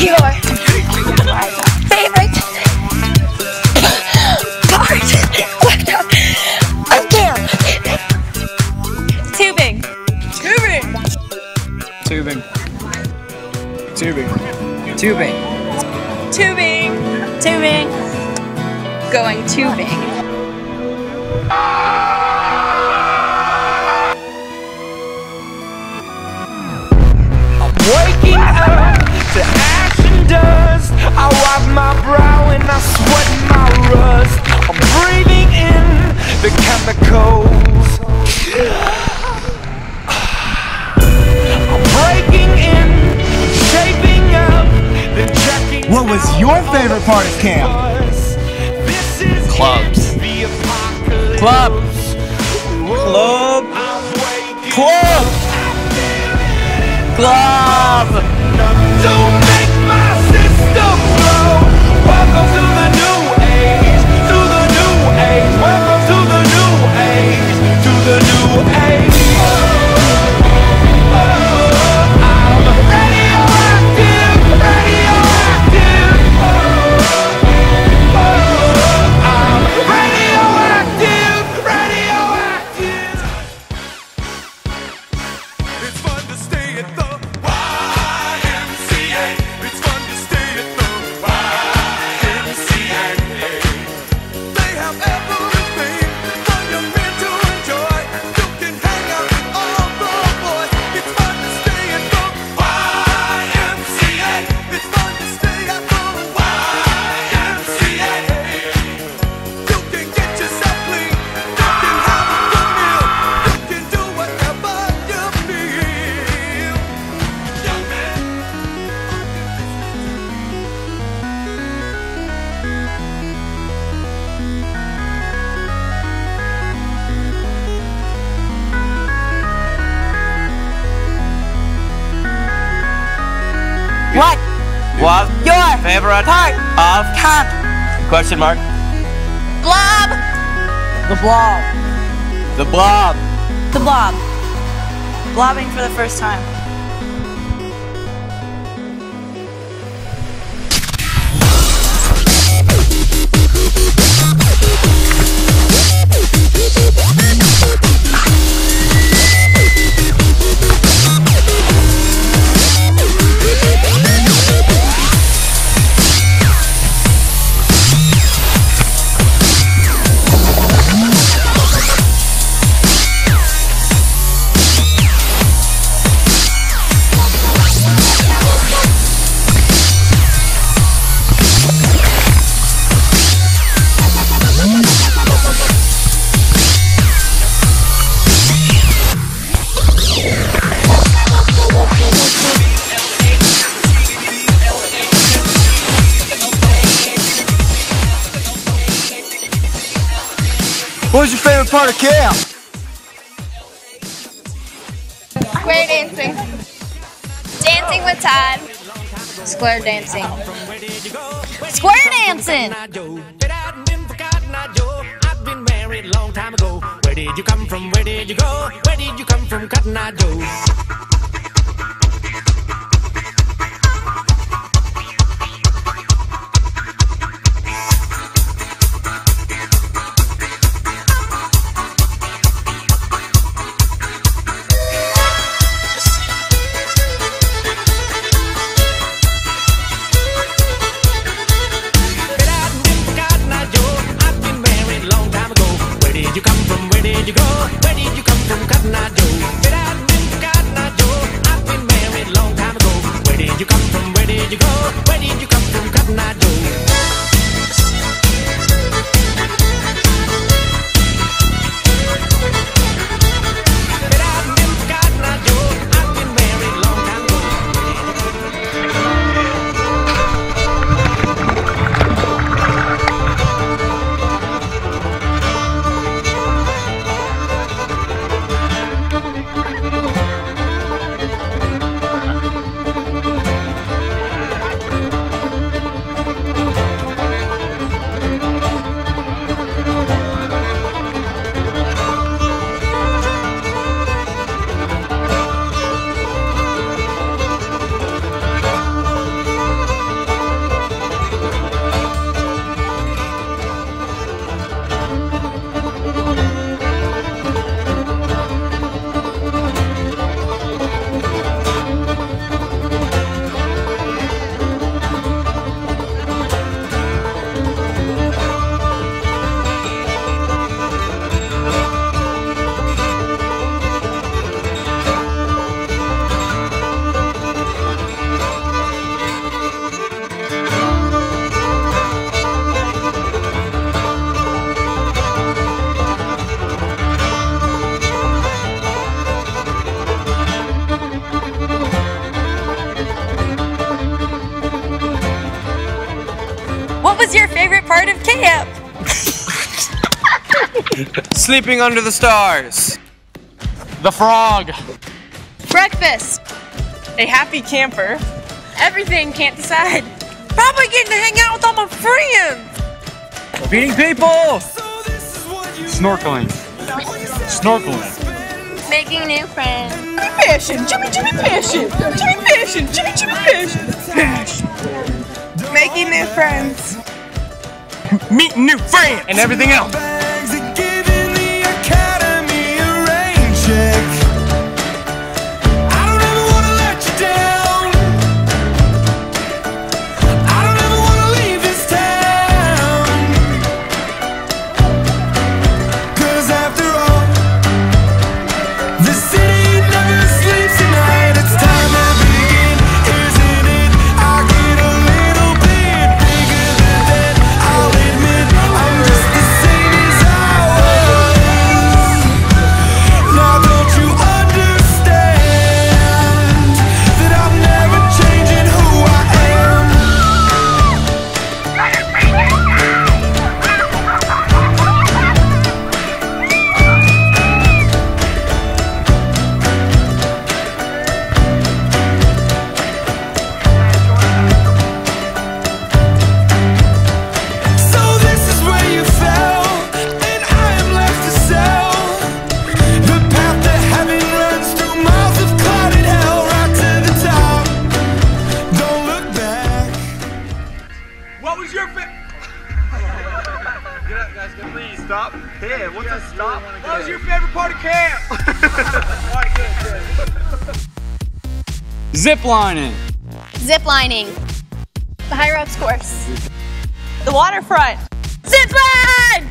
your favorite part. Of camp. Tubing. Tubing. Tubing. Tubing. Tubing. Tubing. Tubing. Going tubing. Brow and sweat my rust. I'm breathing in the chemicals. I'm breaking in, shaping up, then checking. What was your favorite part of camp? This is Clubs. it, the apocalypse. Club. Club. Club. Club. Don't make my system blow. Welcome to What was your favorite part of camp? Question mark. Blob. The blob. The blob. The blob. Blobbing for the first time. What was your favorite part of camp? Square dancing. Dancing with Todd. Square dancing. Square dancing. Where did you come from? Where did you go? Where did you come from, Cotton? Sleeping under the stars. The frog. Breakfast. A happy camper. Everything can't decide. Probably getting to hang out with all my friends. Feeding people. Snorkeling. Snorkeling. Making new friends. Passion, Jimmy, Jimmy, passion, Jimmy, passion, Jimmy, Jimmy, Passion. passion. Making new friends. Meeting new friends. And everything else. Zip lining. Zip lining. The high ropes course. The waterfront. Zip line!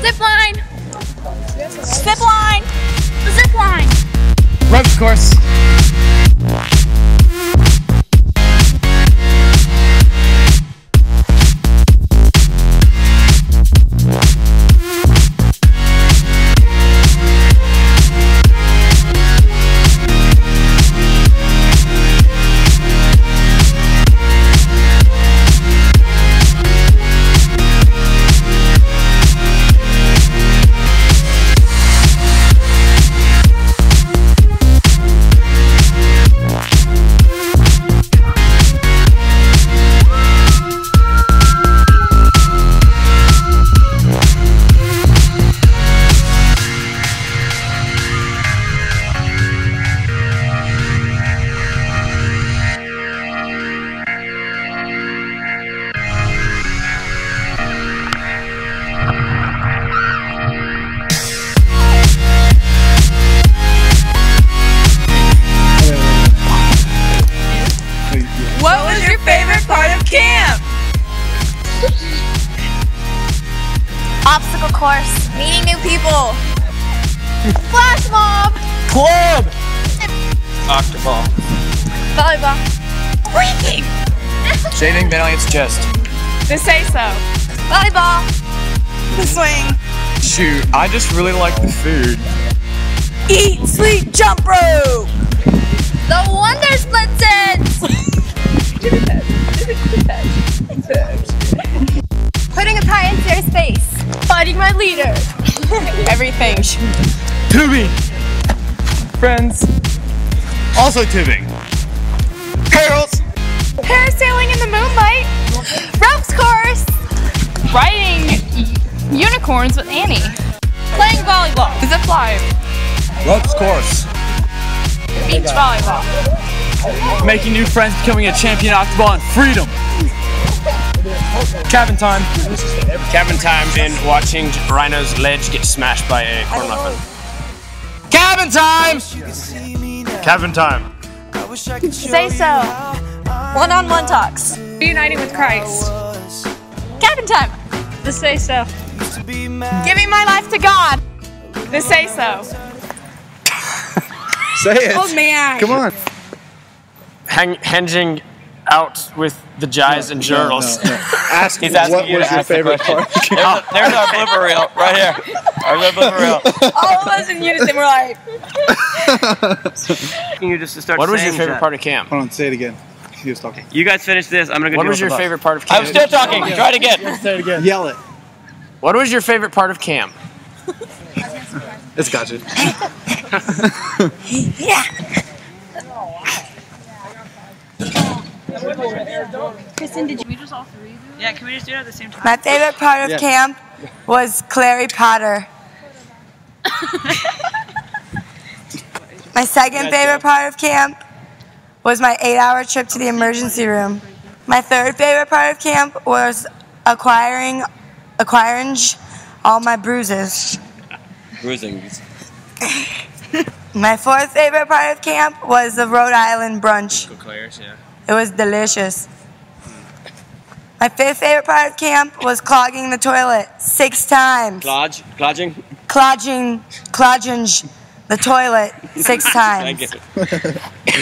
Zip line! Zip line! The Zip line! Ropes course. Course. Meeting new people. Flash mob. Club. Octoball. Volleyball. Breaking. Shaving Ben Elliott's chest. The say so. Volleyball. The swing. Shoot, I just really like the food. Eat, sleep, jump rope. The Wonder Splitsons. Putting a pie into their space. Fighting my leader. Everything. Tubing. Friends. Also tubing. Carols. Parasailing in the moonlight. Ropes course. Riding unicorns with Annie. Playing volleyball. Zip line. Ropes course. Beach volleyball. Making new friends, becoming a champion octoball, and freedom. Cabin time. Cabin time in watching Rhino's ledge get smashed by a corn muffin. Cabin time. Cabin time. Say so. One-on-one talks. Reuniting with Christ. Cabin time. The say so. Giving my life to God. The say so. Say it. Oh man. Come on. Hang, hinging out with the Jais and Jurls. Ask He's me, asking what you was to your ask favorite question. part? There's, there's our blooper reel right here. Our blooper reel. All of us in unison were like, Asking you just start What was your favorite that. part of camp? Hold on, say it again. He was talking. You guys finish this. I'm gonna go. What was your the favorite part of camp? I'm still talking. Try it again. Say it again. Yell it. What was your favorite part of camp? It's gotcha. Kristen, did we just all three do Yeah, can we just do it at the same time? My favorite part of Yeah. camp was Clary Potter. my second favorite part of camp was my eight hour trip to the emergency room. My third favorite part of camp was acquiring acquiring all my bruises. Bruising. My fourth favorite part of camp was the Rhode Island brunch. Claire's, yeah. It was delicious. My fifth favorite part of camp was clogging the toilet six times. Clodge, clodging. Clogging, clogging the toilet six times. Thank you.